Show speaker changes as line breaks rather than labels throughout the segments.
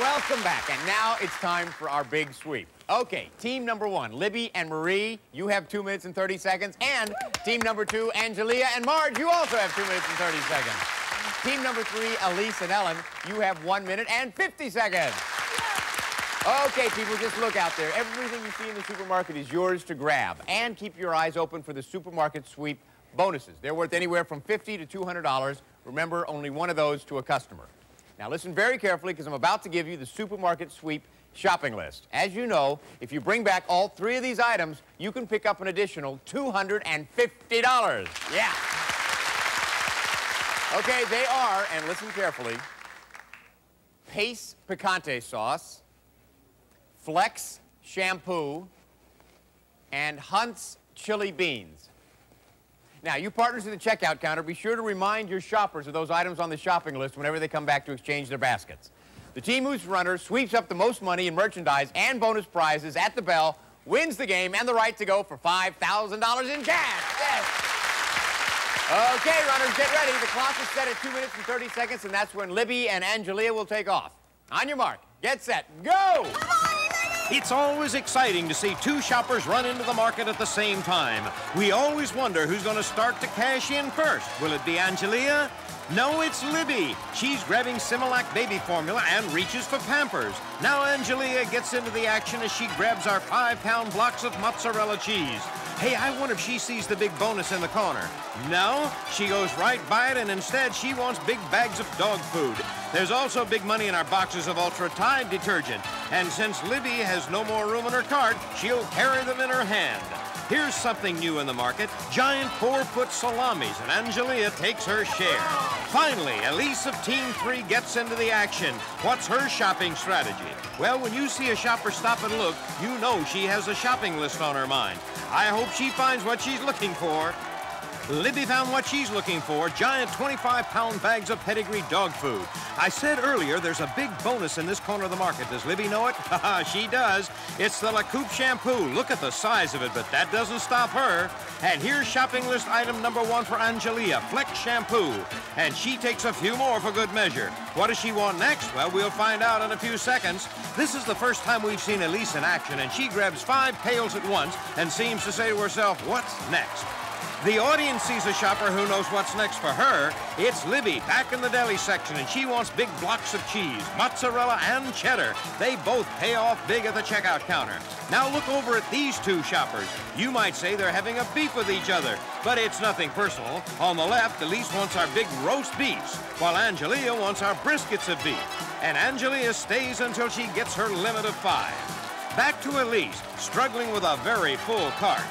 Welcome back. And now it's time for our big sweep. Okay, team number one, Libby and Marie, you have two minutes and 30 seconds. And team number two, Angelia and Marge, you also have two minutes and 30 seconds. Team number three, Elise and Ellen, you have one minute and 50 seconds. Okay, people, just look out there. Everything you see in the supermarket is yours to grab. And keep your eyes open for the supermarket sweep bonuses. They're worth anywhere from 50 to $200. Remember, only one of those to a customer. Now listen very carefully because I'm about to give you the supermarket sweep shopping list. As you know, if you bring back all three of these items, you can pick up an additional $250. Yeah. Okay, they are, and listen carefully, Pace Picante Sauce, Flex Shampoo, and Hunt's Chili Beans. Now, you partners at the checkout counter, be sure to remind your shoppers of those items on the shopping list whenever they come back to exchange their baskets. The team whose runner sweeps up the most money in merchandise and bonus prizes at the bell wins the game and the right to go for $5,000 in cash. Yes. Okay, runners, get ready. The clock is set at 2 minutes and 30 seconds, and that's when Libby and Angelia will take off. On your mark, get set, go!
It's always exciting to see two shoppers run into the market at the same time. We always wonder who's going to start to cash in first. Will it be Angelia? No, it's Libby. She's grabbing Similac baby formula and reaches for Pampers. Now Angelia gets into the action as she grabs our five-pound blocks of mozzarella cheese. Hey, I wonder if she sees the big bonus in the corner. No, she goes right by it, and instead she wants big bags of dog food. There's also big money in our boxes of Ultra Tide detergent. And since Libby has no more room in her cart, she'll carry them in her hand. Here's something new in the market, giant four-foot salamis, and Angelia takes her share. Finally, Elise of Team 3 gets into the action. What's her shopping strategy? Well, when you see a shopper stop and look, you know she has a shopping list on her mind. I hope she finds what she's looking for. Libby found what she's looking for, giant 25-pound bags of pedigree dog food. I said earlier there's a big bonus in this corner of the market. Does Libby know it? She does. It's the La Coupe shampoo. Look at the size of it, but that doesn't stop her. And here's shopping list item number one for Angelia, Flex shampoo. And she takes a few more for good measure. What does she want next? Well, we'll find out in a few seconds. This is the first time we've seen Elise in action, and she grabs five pails at once and seems to say to herself, what's next? The audience sees a shopper who knows what's next for her. It's Libby back in the deli section, and she wants big blocks of cheese, mozzarella, and cheddar. They both pay off big at the checkout counter. Now look over at these two shoppers. You might say they're having a beef with each other, but it's nothing personal. On the left, Elise wants our big roast beefs, while Angelia wants our briskets of beef. And Angelia stays until she gets her limit of five. Back to Elise, struggling with a very full cart.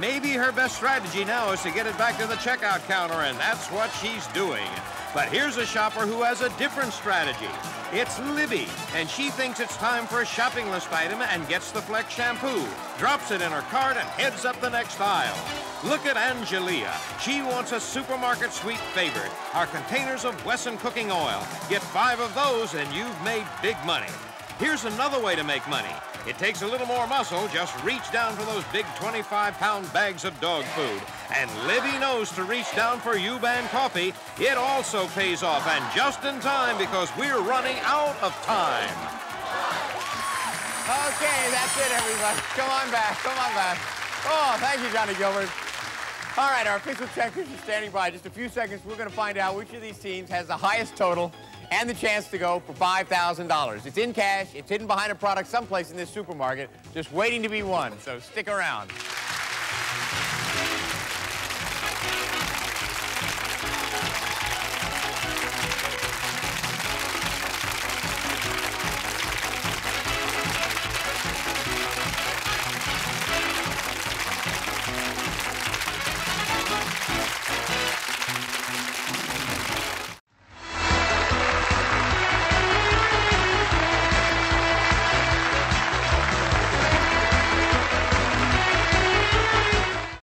Maybe her best strategy now is to get it back to the checkout counter, and that's what she's doing. But here's a shopper who has a different strategy. It's Libby, and she thinks it's time for a shopping list item and gets the Flex shampoo, drops it in her cart, and heads up the next aisle. Look at Angelia. She wants a supermarket sweep favorite, our containers of Wesson cooking oil. Get five of those, and you've made big money. Here's another way to make money. It takes a little more muscle. Just reach down for those big 25-pound bags of dog food. And Libby knows to reach down for Yuban coffee. It also pays off, and just in time because we're running out of time.
Okay, that's it, everybody. Come on back. Come on back. Oh, thank you, Johnny Gilbert. All right, our official checkers are standing by. Just a few seconds, we're going to find out which of these teams has the highest total and the chance to go for $5,000. It's in cash. It's hidden behind a product someplace in this supermarket, just waiting to be won. So stick around.